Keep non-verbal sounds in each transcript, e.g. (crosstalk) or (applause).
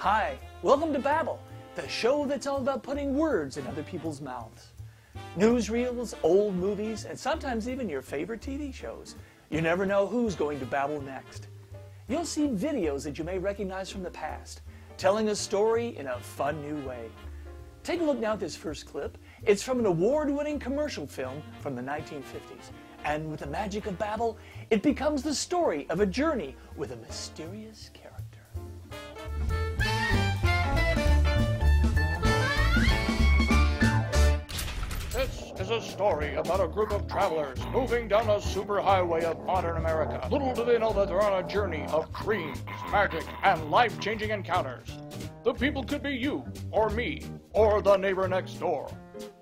Hi, welcome to Babble, the show that's all about putting words in other people's mouths. Newsreels, old movies, and sometimes even your favorite TV shows. You never know who's going to babble next. You'll see videos that you may recognize from the past, telling a story in a fun new way. Take a look now at this first clip. It's from an award-winning commercial film from the 1950s. And with the magic of Babble, it becomes the story of a journey with a mysterious character. Is a story about a group of travelers moving down a superhighway of modern America. Little do they know that they're on a journey of dreams, magic, and life-changing encounters. The people could be you, or me, or the neighbor next door.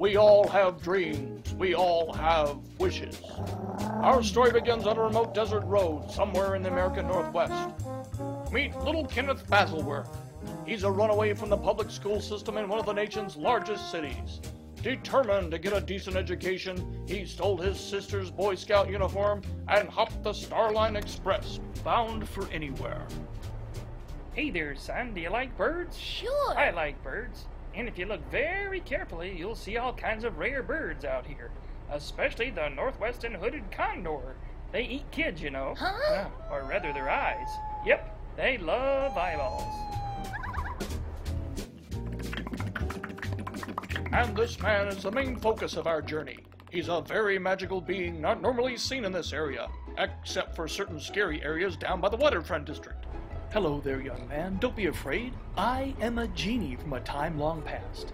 We all have dreams. We all have wishes. Our story begins on a remote desert road somewhere in the American Northwest. Meet little Kenneth Basilworth. He's a runaway from the public school system in one of the nation's largest cities. Determined to get a decent education, he stole his sister's Boy Scout uniform and hopped the Starline Express, bound for anywhere. Hey there, son. Do you like birds? Sure. I like birds. And if you look very carefully, you'll see all kinds of rare birds out here. Especially the northwestern hooded condor. They eat kids, you know. Huh? Uh, or rather, their eyes. Yep, they love eyeballs. And this man is the main focus of our journey. He's a very magical being not normally seen in this area, except for certain scary areas down by the waterfront district. Hello there, young man. Don't be afraid. I am a genie from a time long past.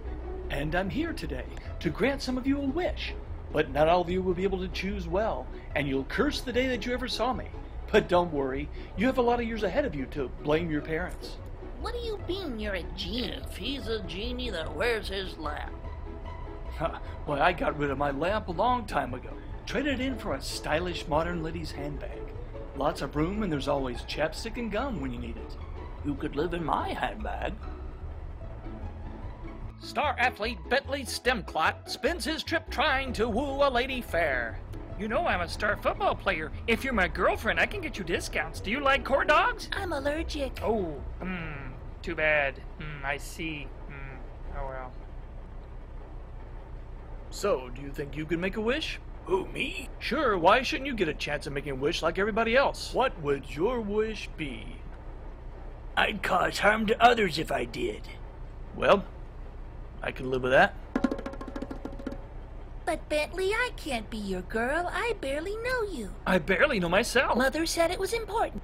And I'm here today to grant some of you a wish. But not all of you will be able to choose well, and you'll curse the day that you ever saw me. But don't worry, you have a lot of years ahead of you to blame your parents. What do you mean you're a genie? If he's a genie that wears his lamp. Why, I got rid of my lamp a long time ago. Traded it in for a stylish modern lady's handbag. Lots of room, and there's always chapstick and gum when you need it. You could live in my handbag. Star athlete Bentley Stemclot spends his trip trying to woo a lady fair. You know I'm a star football player. If you're my girlfriend, I can get you discounts. Do you like corn dogs? I'm allergic. Oh, hmm, too bad. Hmm, I see. Hmm, oh well. So, do you think you can make a wish? Who, me? Sure, why shouldn't you get a chance at making a wish like everybody else? What would your wish be? I'd cause harm to others if I did. Well, I can live with that. But Bentley, I can't be your girl. I barely know you. I barely know myself. Mother said it was important.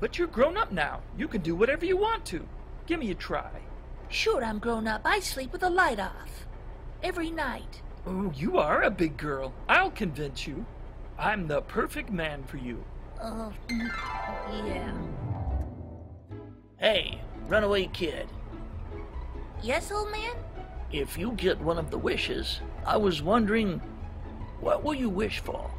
But you're grown up now. You can do whatever you want to. Give me a try. Sure, I'm grown up. I sleep with the light off. Every night. Oh, you are a big girl. I'll convince you. I'm the perfect man for you. Oh, mm, yeah. Hey, runaway kid. Yes, old man? If you get one of the wishes, I was wondering, what will you wish for?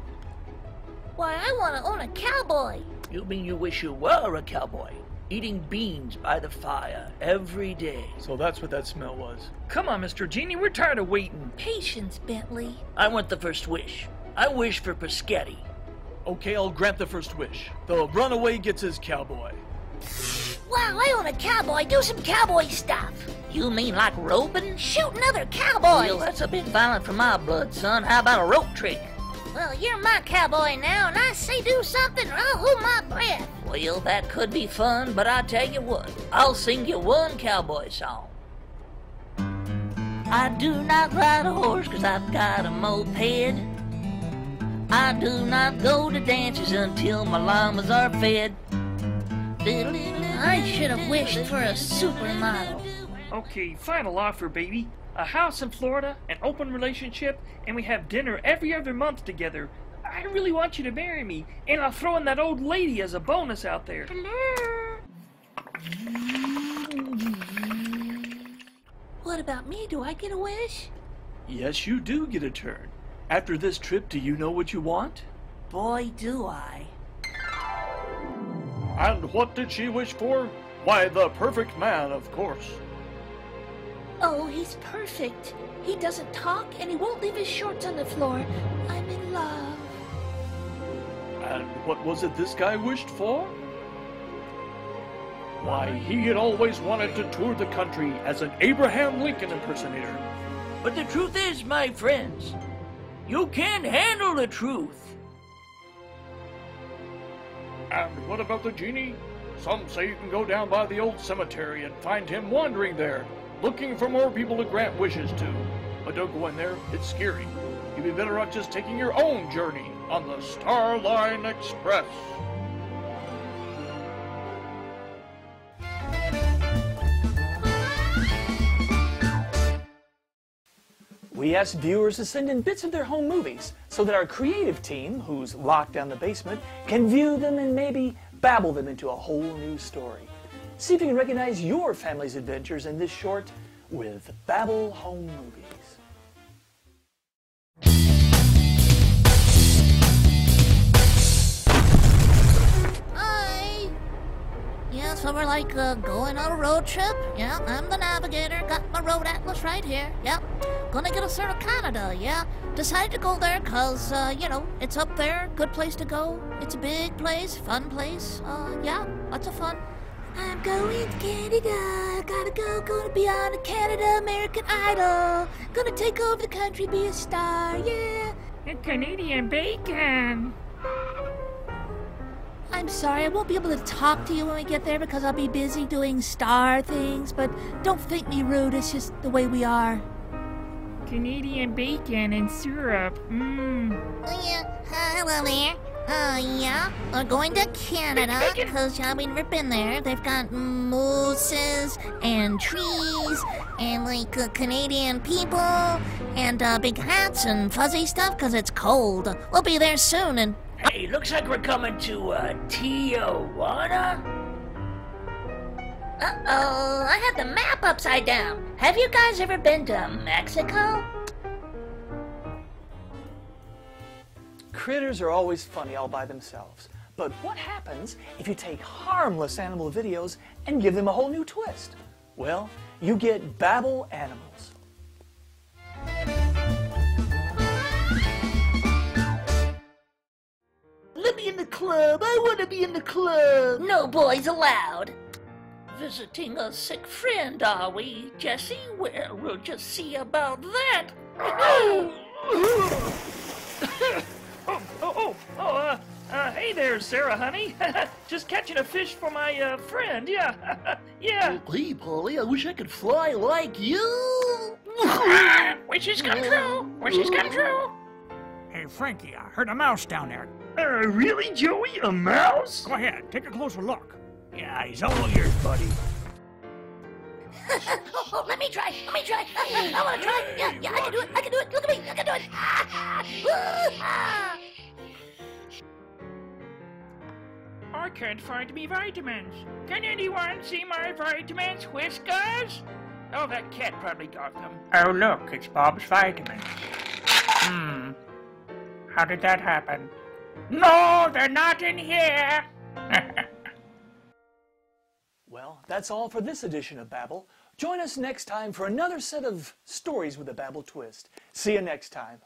Why, I want to own a cowboy. You mean you wish you were a cowboy, eating beans by the fire every day? So that's what that smell was. Come on, Mr. Genie, we're tired of waiting. Patience, Bentley. I want the first wish. I wish for Paschetti. Okay, I'll grant the first wish. The runaway gets his cowboy. Wow, I own a cowboy. Do some cowboy stuff. You mean like roping? Shooting other cowboys. Well, that's a bit violent for my blood, son. How about a rope trick? Well, you're my cowboy now, and I say do something or I'll hold my breath. Well, that could be fun, but I tell you what, I'll sing you one cowboy song. I do not ride a horse cause I've got a moped. I do not go to dances until my llamas are fed. I should have wished for a supermodel. Okay, final offer, baby. A house in Florida, an open relationship, and we have dinner every other month together. I really want you to marry me, and I'll throw in that old lady as a bonus out there. Hello? What about me? Do I get a wish? Yes, you do get a turn. After this trip, do you know what you want? Boy, do I. And what did she wish for? Why, the perfect man, of course. Oh, he's perfect. He doesn't talk and he won't leave his shorts on the floor. I'm in love. And what was it this guy wished for? Why, he had always wanted to tour the country as an Abraham Lincoln impersonator. But the truth is, my friends, you can't handle the truth. And what about the genie? Some say you can go down by the old cemetery and find him wandering there, looking for more people to grant wishes to. But don't go in there, it's scary. You'd be better off just taking your own journey on the Starline Express. We asked viewers to send in bits of their home movies so that our creative team, who's locked down the basement, can view them and maybe babble them into a whole new story. See if you can recognize your family's adventures in this short with Babble Home Movies. Hi. Yeah, so we're like uh, going on a road trip. Yeah, I'm the navigator. Got my road atlas right here. Yep. Gonna get us there to Canada. Yeah. Decided to go there because, uh, you know, it's up there. Good place to go. It's a big place, fun place. Uh, yeah, lots of fun. Going to Canada. Gotta go. Gonna be on a Canada American Idol. Gonna take over the country, be a star. Yeah. Canadian bacon. I'm sorry, I won't be able to talk to you when we get there because I'll be busy doing star things, but don't think me rude, it's just the way we are. Canadian bacon and syrup. Mmm. Oh, yeah. Uh, hello there. Uh, yeah. We're going to Canada because we've never been there. They've got mooses and trees and like uh, Canadian people and uh, big hats and fuzzy stuff because it's cold. We'll be there soon and Hey, looks like we're coming to uh, Tijuana. Uh-oh, I had the map upside down. Have you guys ever been to Mexico? Critters are always funny all by themselves. But what happens if you take harmless animal videos and give them a whole new twist? Well, you get Babble Animals. Let me in the club. I want to be in the club. No boys allowed. Visiting a sick friend, are we, Jesse? Well, we'll just see about that. (laughs) Oh, oh, oh, oh, uh, uh, hey there, Sarah, honey. (laughs) Just catching a fish for my, uh, friend, yeah. (laughs) yeah. Hey, Polly, I wish I could fly like you. (laughs) Wishes come true. Wishes come true. Hey, Frankie, I heard a mouse down there. Uh, really, Joey? A mouse? Go ahead, take a closer look. Yeah, he's all yours, buddy. oh, let me try. Let me try. I want to try. Yeah, yeah, I can do it. I can do it. Look at me. I can do it. I can't find me vitamins. Can anyone see my vitamins, Whiskers? Oh, that cat probably got them. Oh, look, it's Bob's vitamins. Hmm. How did that happen? No, they're not in here. (laughs) Well, that's all for this edition of Babble. Join us next time for another set of stories with a Babble twist. See you next time.